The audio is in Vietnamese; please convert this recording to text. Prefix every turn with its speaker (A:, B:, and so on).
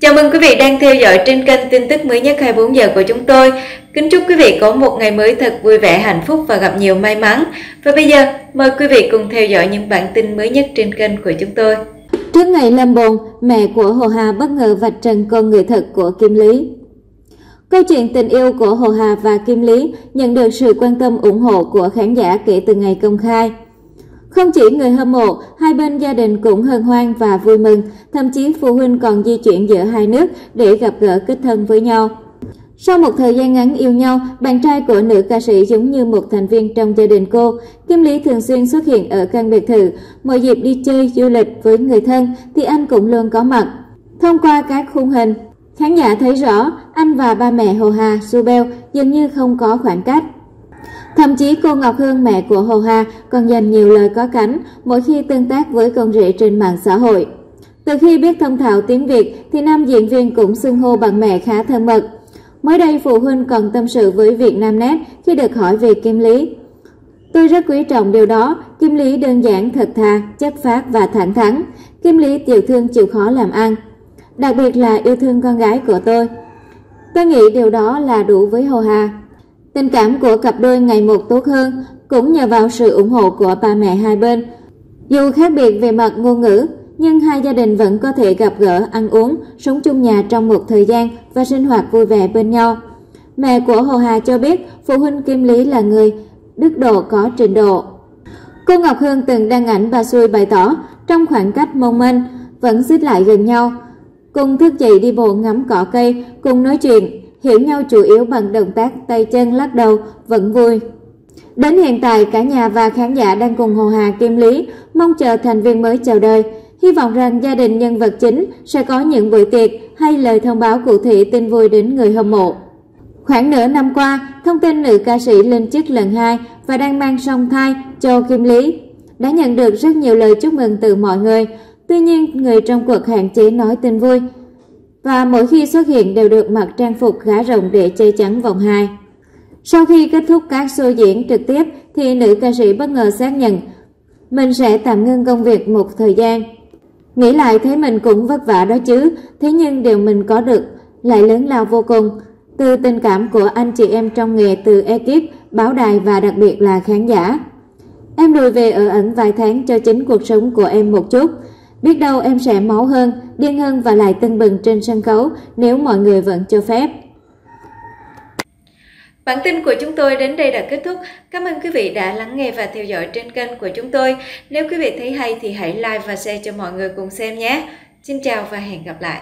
A: Chào mừng quý vị đang theo dõi trên kênh tin tức mới nhất 24 giờ của chúng tôi. Kính chúc quý vị có một ngày mới thật vui vẻ, hạnh phúc và gặp nhiều may mắn. Và bây giờ, mời quý vị cùng theo dõi những bản tin mới nhất trên kênh của chúng tôi.
B: Trước ngày lâm bồn, mẹ của Hồ Hà bất ngờ vạch trần con người thật của Kim Lý. Câu chuyện tình yêu của Hồ Hà và Kim Lý nhận được sự quan tâm ủng hộ của khán giả kể từ ngày công khai. Không chỉ người hâm mộ, hai bên gia đình cũng hân hoan và vui mừng, thậm chí phụ huynh còn di chuyển giữa hai nước để gặp gỡ kết thân với nhau. Sau một thời gian ngắn yêu nhau, bạn trai của nữ ca sĩ giống như một thành viên trong gia đình cô. Kim Lý thường xuyên xuất hiện ở căn biệt thự, mỗi dịp đi chơi, du lịch với người thân thì anh cũng luôn có mặt. Thông qua các khung hình, khán giả thấy rõ anh và ba mẹ Hồ Hà, Subel dường như không có khoảng cách. Thậm chí cô Ngọc Hương mẹ của Hồ Hà còn dành nhiều lời có cánh mỗi khi tương tác với con rể trên mạng xã hội. Từ khi biết thông thạo tiếng Việt thì nam diễn viên cũng xưng hô bằng mẹ khá thân mật. Mới đây phụ huynh còn tâm sự với Việt Nam Net khi được hỏi về Kim Lý. Tôi rất quý trọng điều đó, Kim Lý đơn giản, thật thà, chất phát và thẳng thắn. Kim Lý tiểu thương chịu khó làm ăn. Đặc biệt là yêu thương con gái của tôi. Tôi nghĩ điều đó là đủ với Hồ Hà. Tình cảm của cặp đôi ngày một tốt hơn cũng nhờ vào sự ủng hộ của ba mẹ hai bên. Dù khác biệt về mặt ngôn ngữ, nhưng hai gia đình vẫn có thể gặp gỡ, ăn uống, sống chung nhà trong một thời gian và sinh hoạt vui vẻ bên nhau. Mẹ của Hồ Hà cho biết phụ huynh Kim Lý là người đức độ có trình độ. Cô Ngọc Hương từng đăng ảnh bà Xui bày tỏ trong khoảng cách mong manh vẫn xích lại gần nhau, cùng thức dậy đi bộ ngắm cỏ cây, cùng nói chuyện, hiểu nhau chủ yếu bằng động tác tay chân lắc đầu, vẫn vui. Đến hiện tại, cả nhà và khán giả đang cùng Hồ Hà Kim Lý mong chờ thành viên mới chào đời. Hy vọng rằng gia đình nhân vật chính sẽ có những buổi tiệc hay lời thông báo cụ thể tin vui đến người hâm mộ. Khoảng nửa năm qua, thông tin nữ ca sĩ lên chức lần hai và đang mang song thai cho Kim Lý đã nhận được rất nhiều lời chúc mừng từ mọi người. Tuy nhiên, người trong cuộc hạn chế nói tin vui và mỗi khi xuất hiện đều được mặc trang phục khá rộng để che chắn vòng hai. Sau khi kết thúc các show diễn trực tiếp thì nữ ca sĩ bất ngờ xác nhận mình sẽ tạm ngưng công việc một thời gian. Nghĩ lại thấy mình cũng vất vả đó chứ, thế nhưng điều mình có được lại lớn lao vô cùng. Từ tình cảm của anh chị em trong nghề từ ekip, báo đài và đặc biệt là khán giả. Em lùi về ở ẩn vài tháng cho chính cuộc sống của em một chút. Biết đâu em sẽ máu hơn, điên hơn và lại tưng bừng trên sân khấu nếu mọi người vẫn cho phép.
A: Bản tin của chúng tôi đến đây đã kết thúc. Cảm ơn quý vị đã lắng nghe và theo dõi trên kênh của chúng tôi. Nếu quý vị thấy hay thì hãy like và share cho mọi người cùng xem nhé. Xin chào và hẹn gặp lại.